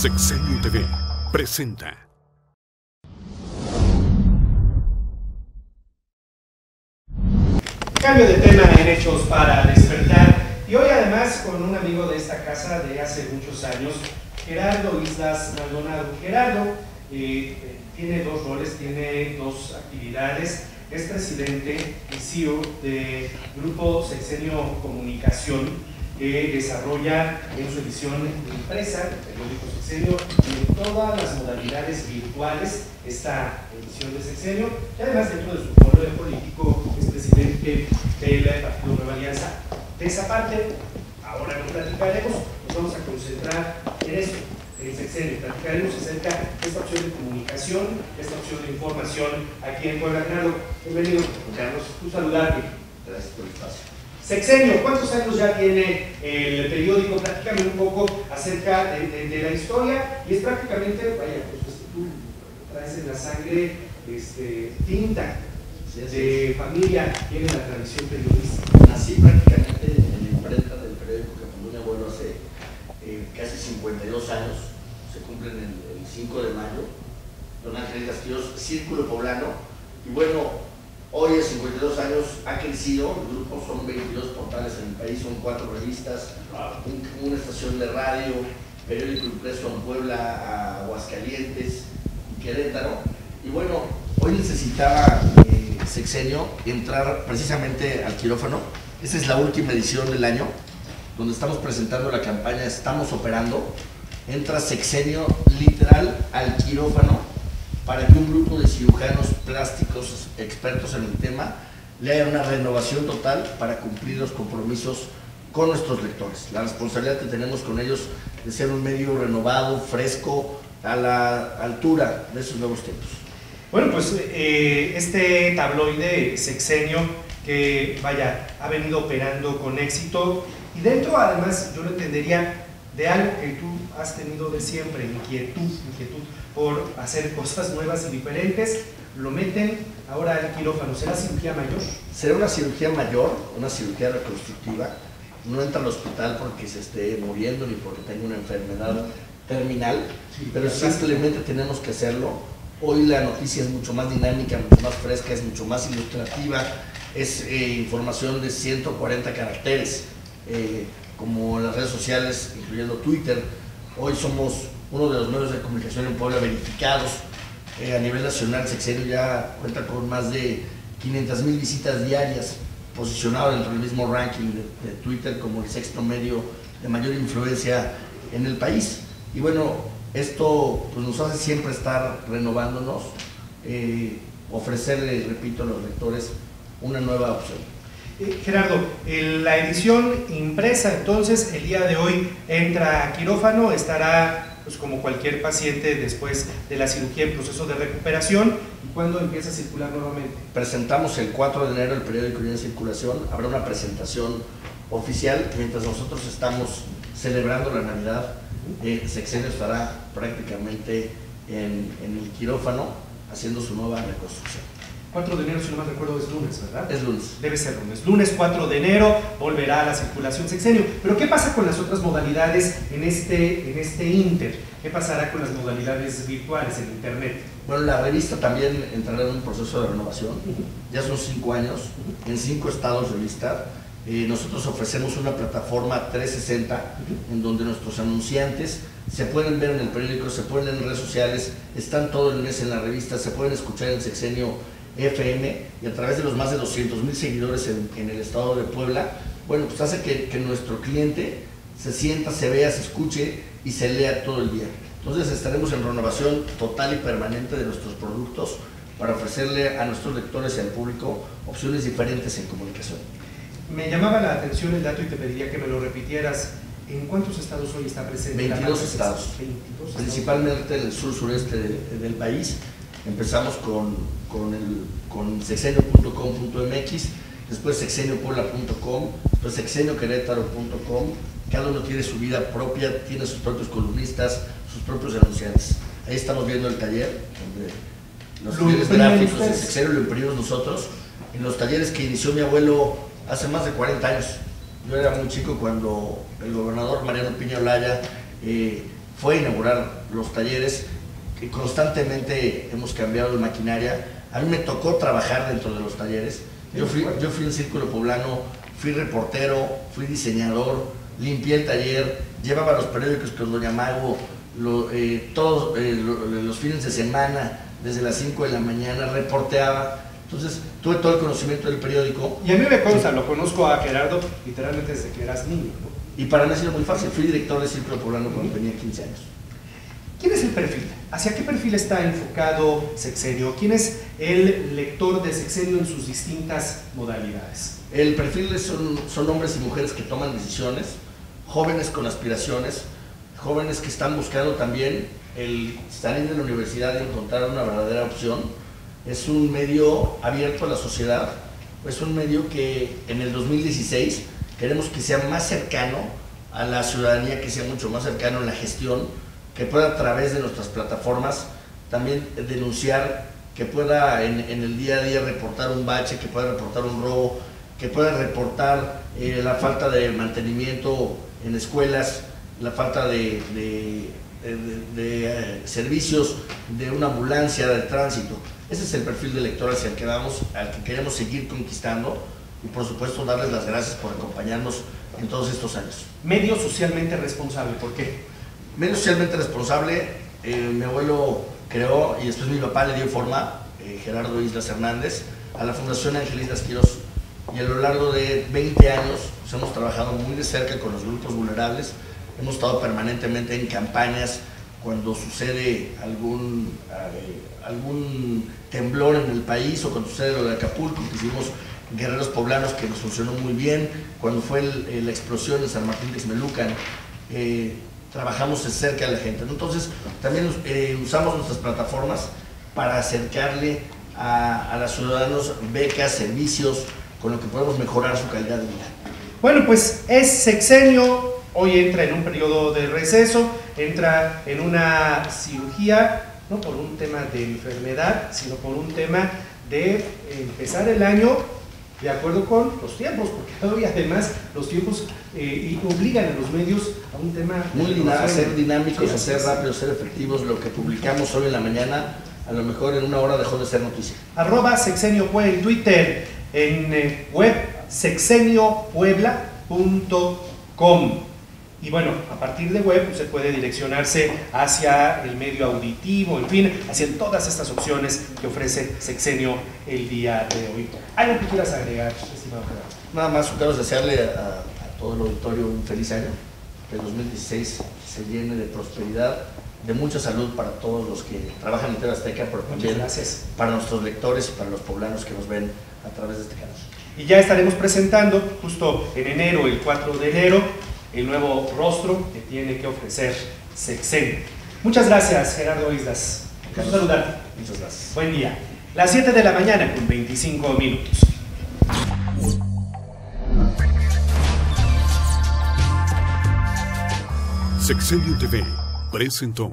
Sexenio TV presenta. Cambio de tema en Hechos para despertar. Y hoy además con un amigo de esta casa de hace muchos años, Gerardo Islas Maldonado. Gerardo eh, tiene dos roles, tiene dos actividades. Es presidente y CEO de Grupo Sexenio Comunicación, que desarrolla en su edición de impresa, el periódico Sexenio, en todas las modalidades virtuales esta edición de Sexenio, y además dentro de su foro de político es presidente del Partido Nueva Alianza. De esa parte, ahora no platicaremos, nos vamos a concentrar en esto, en Sexenio. Platicaremos acerca de esta opción de comunicación, esta opción de información aquí en Puebla. Bienvenido. Carlos, un saludarte. Gracias por el espacio. Sexenio, ¿cuántos años ya tiene el periódico? Platícame un poco acerca de, de- de la historia. Y es prácticamente, vaya, pues tú traes en la sangre este, tinta de familia, tiene la tradición periodística. Nací prácticamente en la imprenta del periódico que fundó mi abuelo hace eh, casi 52 años, se cumplen el, el 5 de mayo, don Ángel Castillos, Círculo Poblano, y bueno, hoy a 52 años ha crecido, el grupo son 22 portales en el país, son cuatro revistas, un- una estación de radio, periódico impreso en Puebla, a Aguascalientes, Querétaro, y bueno, hoy necesitaba eh, Sexenio entrar precisamente al quirófano. Esta es la última edición del año, donde estamos presentando la campaña Estamos Operando. Entra Sexenio literal al quirófano para que un grupo de cirujanos plásticos expertos en el tema le haga una renovación total para cumplir los compromisos con nuestros lectores. La responsabilidad que tenemos con ellos de ser un medio renovado, fresco, a la altura de esos nuevos tiempos. Bueno, pues eh, este tabloide sexenio que, vaya, ha venido operando con éxito y dentro además yo lo entendería de algo que tú has tenido de siempre, inquietud, inquietud por hacer cosas nuevas y diferentes, lo meten ahora al quirófano. ¿Será cirugía mayor? Será una cirugía mayor, una cirugía reconstructiva. No entra al hospital porque se esté muriendo ni porque tenga una enfermedad terminal, pero simplemente tenemos que hacerlo. Hoy la noticia es mucho más dinámica, mucho más fresca, es mucho más ilustrativa, es eh, información de 140 caracteres, eh, como en las redes sociales, incluyendo Twitter. Hoy somos uno de los medios de comunicación en Puebla verificados. Eh, a nivel nacional, Sexenio ya cuenta con más de 500 mil visitas diarias, posicionado dentro del mismo ranking de, Twitter como el sexto medio de mayor influencia en el país. Y bueno, esto pues, nos hace siempre estar renovándonos, eh, ofrecerle, repito, a los lectores una nueva opción. Eh, Gerardo, el- la edición impresa entonces el día de hoy entra a quirófano, estará pues como cualquier paciente después de la cirugía en proceso de recuperación y cuándo empieza a circular nuevamente. Presentamos el 4 de enero el periódico ya en circulación, habrá una presentación oficial mientras nosotros estamos celebrando la Navidad. Eh, Sexenio estará prácticamente en, en el quirófano haciendo su nueva reconstrucción. 4 de enero, si no mal recuerdo, es lunes, ¿verdad? Es lunes. Debe ser lunes. Lunes 4 de enero volverá a la circulación sexenio. Pero ¿qué pasa con las otras modalidades en este, en este Inter? ¿Qué pasará con las modalidades virtuales en Internet? Bueno, la revista también entrará en un proceso de renovación. Ya son cinco años, en cinco estados revista. Eh, nosotros ofrecemos una plataforma 360 en donde nuestros anunciantes se pueden ver en el periódico, se pueden ver en redes sociales, están todo el mes en la revista, se pueden escuchar en Sexenio FM y a través de los más de 200 mil seguidores en, en el estado de Puebla, bueno, pues hace que, que nuestro cliente se sienta, se vea, se escuche y se lea todo el día. Entonces estaremos en renovación total y permanente de nuestros productos para ofrecerle a nuestros lectores y al público opciones diferentes en comunicación. Me llamaba la atención el dato y te pediría que me lo repitieras. ¿En cuántos estados hoy está presente? la 22 marca estados. Sexenio? 22 estados. principalmente en el sur sureste de- del país. Empezamos con, con, el, con sexenio.com.mx, después sexeniopuebla.com, después sexenioquerétaro.com. Cada uno tiene su vida propia, tiene sus propios columnistas, sus propios anunciantes. Ahí estamos viendo el taller, donde los Lo talleres gráficos de. Sexenio lo imprimimos nosotros, en los talleres que inició mi abuelo hace más de 40 años. Yo era muy chico cuando el gobernador Mariano Piña Olaya eh, fue a inaugurar los talleres, que constantemente hemos cambiado de maquinaria. A mí me tocó trabajar dentro de los talleres. Yo fui, yo fui en Círculo Poblano, fui reportero, fui diseñador, limpié el taller, llevaba los periódicos con Doña Mago, eh, todos eh, los fines de semana, desde las 5 de la mañana, reporteaba. Entonces tuve todo el conocimiento del periódico. Y a mí me consta, lo conozco a Gerardo literalmente desde que eras niño. Y para mí ha sido muy fácil. Fui director de Círculo Poblano cuando tenía 15 años. ¿Quién es el perfil? ¿Hacia qué perfil está enfocado Sexenio? ¿Quién es el lector de Sexenio en sus distintas modalidades? El perfil son, son hombres y mujeres que toman decisiones, jóvenes con aspiraciones, jóvenes que están buscando también el salir de la universidad y encontrar una verdadera opción. Es un medio abierto a la sociedad, es un medio que en el 2016 queremos que sea más cercano a la ciudadanía, que sea mucho más cercano en la gestión, que pueda a través de nuestras plataformas también denunciar, que pueda en, el día a día reportar un bache, que pueda reportar un robo, que pueda reportar eh, la falta de mantenimiento en escuelas, la falta de, eh, servicios de una ambulancia de tránsito. Ese es el perfil de elector hacia el que vamos, al que queremos seguir conquistando y por supuesto darles las gracias por acompañarnos en todos estos años. Medio socialmente responsable, ¿por qué? Medio socialmente responsable, eh, mi abuelo creó y después mi papá le dio forma, eh, Gerardo Islas Hernández, a la Fundación Ángel Islas Quiroz. Y a lo largo de 20 años pues, hemos trabajado muy de cerca con los grupos vulnerables, hemos estado permanentemente en campañas cuando sucede algún, eh, algún temblor en el país o cuando sucede lo de Acapulco, que hicimos guerreros poblanos que nos funcionó muy bien, cuando fue la explosión en San Martín de Xmelucan, eh, trabajamos cerca de la gente. Entonces, también eh, usamos nuestras plataformas para acercarle a, a los ciudadanos becas, servicios, con lo que podemos mejorar su calidad de vida. Bueno, pues es sexenio, hoy entra en un periodo de receso, entra en una cirugía, no por un tema de enfermedad, sino por un tema de empezar el año de acuerdo con los tiempos, porque hoy además los tiempos eh, obligan a los medios a un tema... Muy dinámico, ser dinámicos, ser rápidos, ser efectivos, lo que publicamos hoy en la mañana, a lo mejor en una hora dejó de ser noticia. Arroba Sexenio en Twitter, en eh, web sexeniopuebla.com. Y bueno, a partir de web usted puede direccionarse hacia el medio auditivo, en fin, hacia todas estas opciones que ofrece Sexenio el día de hoy. ¿Algo que quieras agregar, estimado Nada más, quiero desearle a, todo el auditorio un feliz año, que el 2016 se llene de prosperidad, de mucha salud para todos los que trabajan en TV Azteca, pero también gracias. para nuestros lectores y para los poblanos que nos ven a través de este canal. Y ya estaremos presentando justo en enero, el 4 de enero, el nuevo rostro que tiene que ofrecer Sexen. Muchas gracias, Gerardo Islas. Un saludarte. Muchas gracias. Buen día. Las 7 de la mañana con 25 minutos. Sexenio TV presentó.